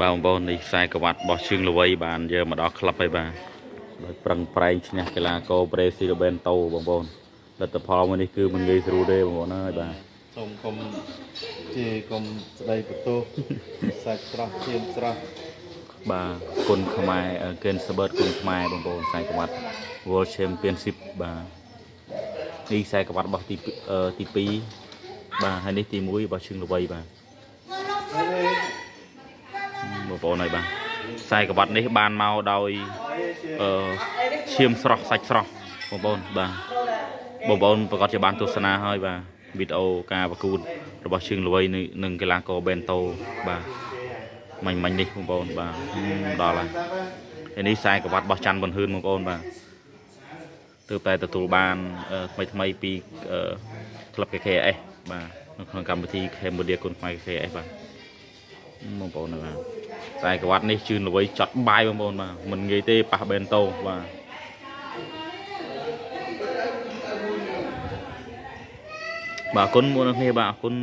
បាទបងប្អូននេះខ្សែក្រវ៉ាត់របស់ជើងល្វីបានយកមកដល់ក្លឹបហើយបាទដោយប្រឹងប្រែងឈ្នះកីឡាករប្រេស៊ីលបេនតូបងប្អូនលទ្ធផលមួយនេះគឺមិនងាយស្រួលទេបងប្អូនអើយបាទសូមកុំជេរកុំស្ដីបន្ទោសសាច់ស្រស់ឈាមស្រស់បាទគុណខ្មែរអឺកេនសបឺតគុណខ្មែរបងប្អូនខ្សែក្រវ៉ាត់ World Championship បាទនេះខ្សែក្រវ៉ាត់របស់ទីពីរអឺទី2បាទហើយនេះទី1របស់ជើងល្វីបាទ បងប្អូនហើយបាទខ្សែក្រវ៉ាត់នេះបានមកដោយអឺឈាមស្រស់សាច់ស្រស់បងប្អូនបាទបងប្អូនប្រកាសជាបានទស្សនាហើយបាទវីដេអូការប្រកួតរបស់ជើងល្វីនិងកីឡាករបេនតូបាទមាញ់មាញ់នេះបងប្អូនបាទហឹមដល់ហើយហើយនេះខ្សែក្រវ៉ាត់របស់ច័ន្ទប៊ុនហ៊ឿនបងប្អូនបាទទើបតែទទួលបានអឺថ្មីថ្មីពីអឺក្លឹប KKS បាទនៅក្នុងកម្មវិធី Cambodia គុណខ្មែរ KKS បាទបងប្អូនណាបាទ ខ្សែក្រវ៉ាត់នេះជឿនល្វីចត់បាយបងប្អូនបាទមិនងាយទេប៉ះបេនតូបាទបាទអរគុណមួយនៅគ្នាបាទអរគុណ